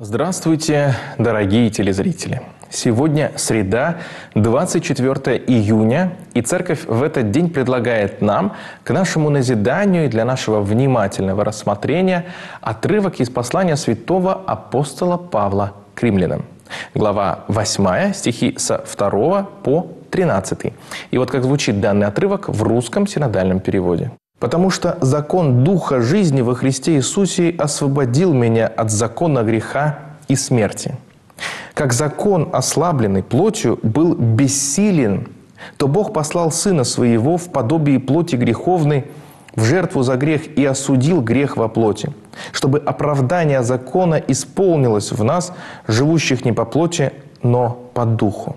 Здравствуйте, дорогие телезрители! Сегодня среда, 24 июня, и церковь в этот день предлагает нам, к нашему назиданию и для нашего внимательного рассмотрения, отрывок из послания святого апостола Павла к римлянам. Глава 8, стихи со 2 по 13. И вот как звучит данный отрывок в русском синодальном переводе. Потому что закон Духа жизни во Христе Иисусе освободил меня от закона греха и смерти. Как закон, ослабленный плотью, был бессилен, то Бог послал Сына Своего в подобии плоти греховной в жертву за грех и осудил грех во плоти, чтобы оправдание закона исполнилось в нас, живущих не по плоти, но по духу.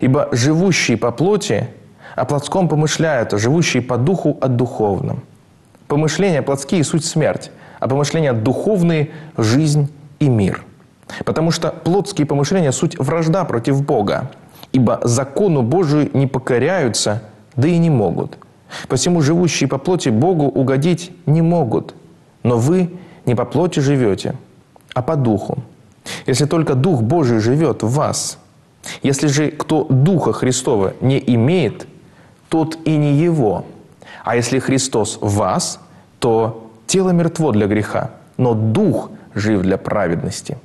Ибо живущие по плоти о плотском помышляют, живущие по духу о духовном. Помышления плотские – суть смерть, а помышления духовные – жизнь и мир. Потому что плотские помышления – суть вражда против Бога, ибо закону Божию не покоряются, да и не могут. Посему живущие по плоти Богу угодить не могут. Но вы не по плоти живете, а по духу. Если только Дух Божий живет в вас. Если же кто Духа Христова не имеет, тот и не его. А если Христос в вас, то тело мертво для греха, но дух жив для праведности.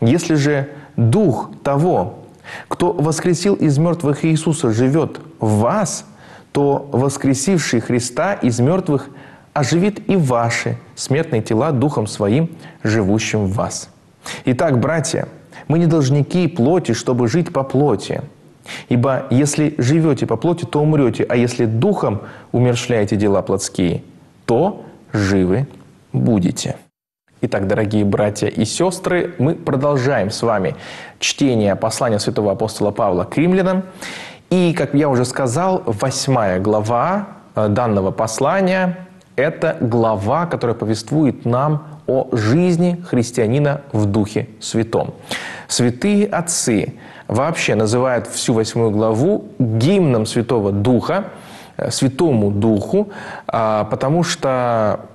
Если же дух того, кто воскресил из мертвых Иисуса, живет в вас, то воскресивший Христа из мертвых оживит и ваши смертные тела Духом Своим, живущим в вас. Итак, братья, мы не должники плоти, чтобы жить по плоти – Ибо если живете по плоти, то умрете, а если духом умершляете дела плотские, то живы будете. Итак, дорогие братья и сестры, мы продолжаем с вами чтение послания святого апостола Павла к римлянам. И, как я уже сказал, восьмая глава э, данного послания – это глава, которая повествует нам о жизни христианина в Духе Святом. Святые отцы вообще называют всю восьмую главу гимном Святого Духа, э, Святому Духу, а, потому что,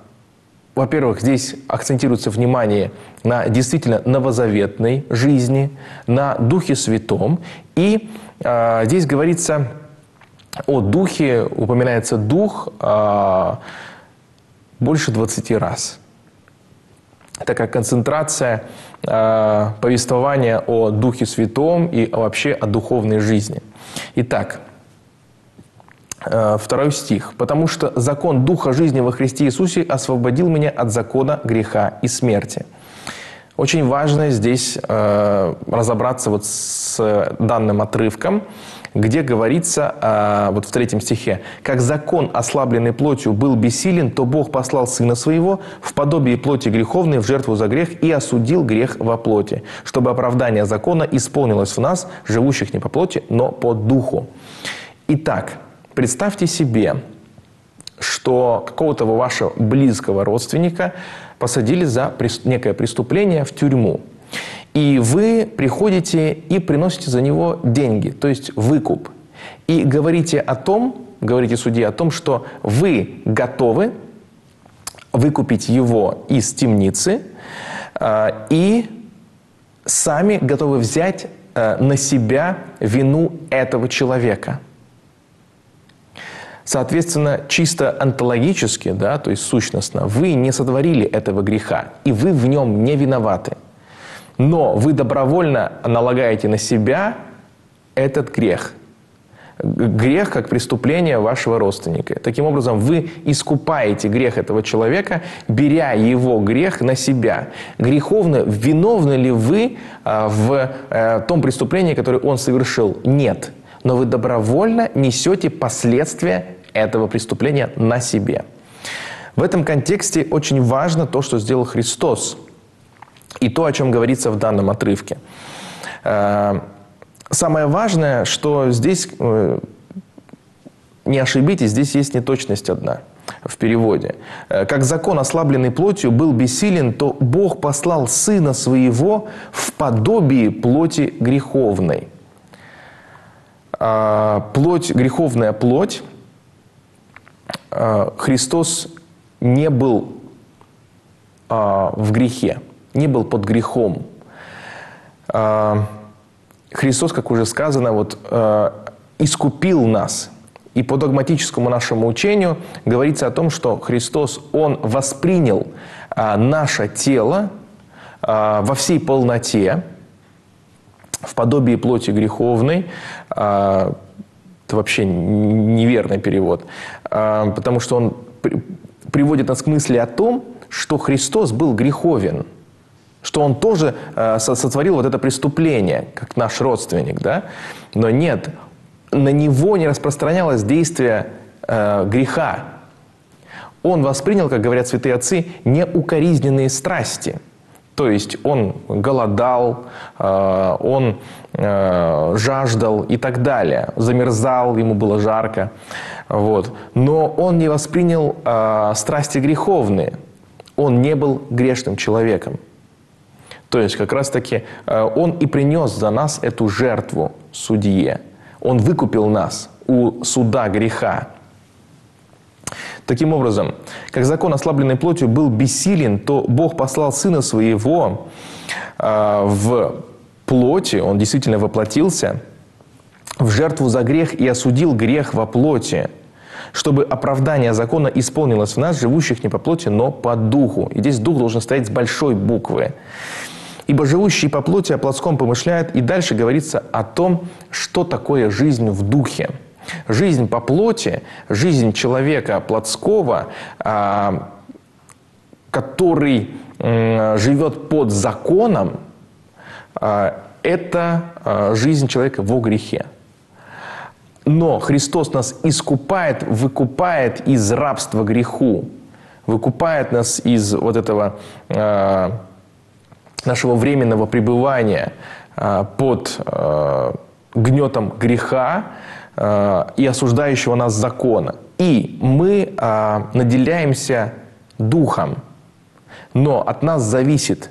во-первых, здесь акцентируется внимание на действительно новозаветной жизни, на Духе Святом, и а, здесь говорится о Духе, упоминается Дух а, больше 20 раз такая концентрация э, повествования о Духе Святом и вообще о духовной жизни. Итак, э, второй стих. «Потому что закон Духа жизни во Христе Иисусе освободил меня от закона греха и смерти». Очень важно здесь э, разобраться вот с данным отрывком – где говорится а, вот в третьем стихе, «Как закон, ослабленный плотью, был бессилен, то Бог послал Сына Своего в подобие плоти греховной в жертву за грех и осудил грех во плоти, чтобы оправдание закона исполнилось в нас, живущих не по плоти, но по духу». Итак, представьте себе, что какого-то вашего близкого родственника посадили за некое преступление в тюрьму. И вы приходите и приносите за него деньги, то есть выкуп. И говорите о том, говорите судье о том, что вы готовы выкупить его из темницы э, и сами готовы взять э, на себя вину этого человека. Соответственно, чисто онтологически, да, то есть сущностно, вы не сотворили этого греха, и вы в нем не виноваты – но вы добровольно налагаете на себя этот грех. Грех как преступление вашего родственника. Таким образом, вы искупаете грех этого человека, беря его грех на себя. Греховно, виновны ли вы а, в э, том преступлении, которое он совершил? Нет. Но вы добровольно несете последствия этого преступления на себе. В этом контексте очень важно то, что сделал Христос – и то, о чем говорится в данном отрывке. Э, самое важное, что здесь, э, не ошибитесь, здесь есть неточность одна в переводе. Э, «Как закон, ослабленный плотью, был бессилен, то Бог послал Сына Своего в подобии плоти греховной». Плоть, греховная плоть, Христос не был в грехе. не был под грехом. А, Христос, как уже сказано, вот, э, искупил нас. И по догматическому нашему учению говорится о том, что Христос, Он воспринял а, наше тело а, во всей полноте, в подобии плоти греховной. А, это вообще неверный перевод, а, потому что он при, приводит нас к мысли о том, что Христос был греховен – что он тоже э, сотворил вот это преступление, как наш родственник, да? Но нет, на него не распространялось действие э, греха. Он воспринял, как говорят святые отцы, неукоризненные страсти. То есть он голодал, э, он э, жаждал и так далее, замерзал, ему было жарко. Вот. Но он не воспринял э, страсти греховные. Он не был грешным человеком. То есть как раз-таки Он и принес за нас эту жертву судье. Он выкупил нас у суда греха. Таким образом, как закон, ослабленный плотью, был бессилен, то Бог послал Сына Своего э, в плоти, Он действительно воплотился, в жертву за грех и осудил грех во плоти, чтобы оправдание закона исполнилось в нас, живущих не по плоти, но по духу. И здесь дух должен стоять с большой буквы. Ибо живущий по плоти о плотском помышляет. И дальше говорится о том, что такое жизнь в духе. Жизнь по плоти, жизнь человека плотского, а, который живет под законом, а, это а, жизнь человека во грехе. Но Христос нас искупает, выкупает из рабства греху, выкупает нас из вот этого нашего временного пребывания под гнетом греха и осуждающего нас закона. И мы наделяемся духом, но от нас зависит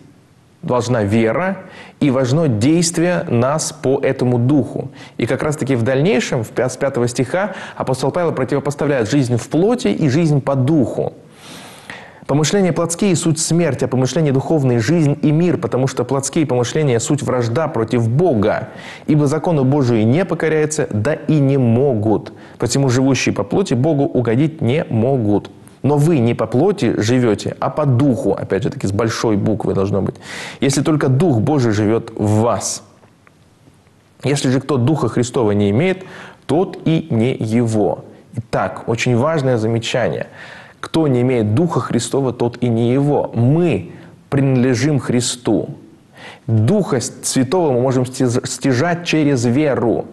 должна вера и важно действие нас по этому духу. И как раз-таки в дальнейшем, с 5 стиха, апостол Павел противопоставляет жизнь в плоти и жизнь по духу. Помышления плотские – суть смерть, а помышления духовные – жизнь и мир, потому что плотские помышления – суть вражда против Бога. Ибо закону Божию не покоряются, да и не могут. Посему живущие по плоти Богу угодить не могут. Но вы не по плоти живете, а по духу, опять же таки, с большой буквы должно быть. Если только Дух Божий живет в вас. Если же кто Духа Христова не имеет, тот и не его. Итак, очень важное замечание – кто не имеет Духа Христова, тот и не его. Мы принадлежим Христу. Духа Святого мы можем стяжать через веру.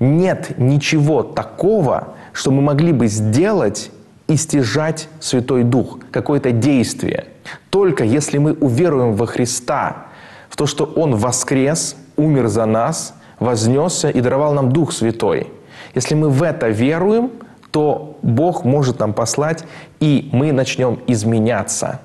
Нет ничего такого, что мы могли бы сделать и стяжать Святой Дух, какое-то действие. Только если мы уверуем во Христа, в то, что Он воскрес, умер за нас, вознесся и даровал нам Дух Святой. Если мы в это веруем – то Бог может нам послать, и мы начнем изменяться.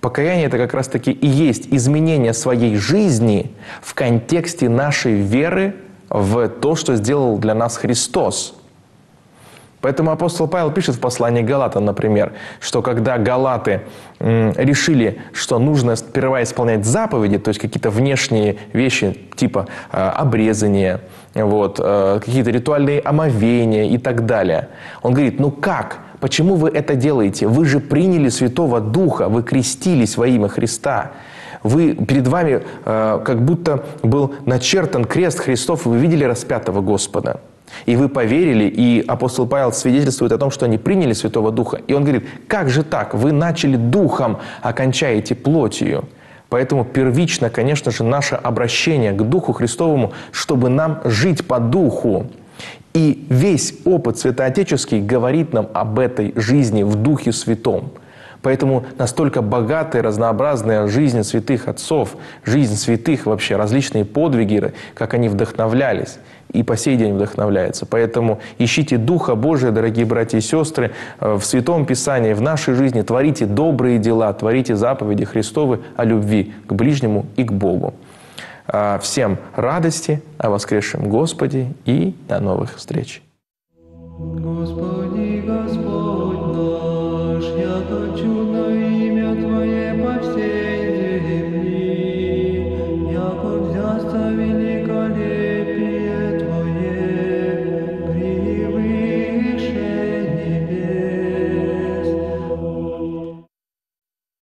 Покаяние – это как раз-таки и есть изменение своей жизни в контексте нашей веры в то, что сделал для нас Христос – Поэтому апостол Павел пишет в послании Галатам, например, что когда галаты решили, что нужно сперва исполнять заповеди, то есть какие-то внешние вещи типа э, обрезания, вот, э, какие-то ритуальные омовения и так далее, он говорит, ну как? Почему вы это делаете? Вы же приняли Святого Духа, вы крестились во имя Христа. Вы, перед вами э, как будто был начертан крест Христов, и вы видели распятого Господа. И вы поверили, и апостол Павел свидетельствует о том, что они приняли Святого Духа. И он говорит, как же так? Вы начали Духом, окончаете плотью. Поэтому первично, конечно же, наше обращение к Духу Христовому, чтобы нам жить по Духу. И весь опыт святоотеческий говорит нам об этой жизни в Духе Святом. Поэтому настолько богатая, разнообразная жизнь святых отцов, жизнь святых вообще, различные подвиги, как они вдохновлялись и по сей день вдохновляется. Поэтому ищите Духа Божия, дорогие братья и сестры, э, в Святом Писании, в нашей жизни. Творите добрые дела, творите заповеди Христовы о любви к ближнему и к Богу. А, всем радости о воскресшем Господе и до новых встреч. Господь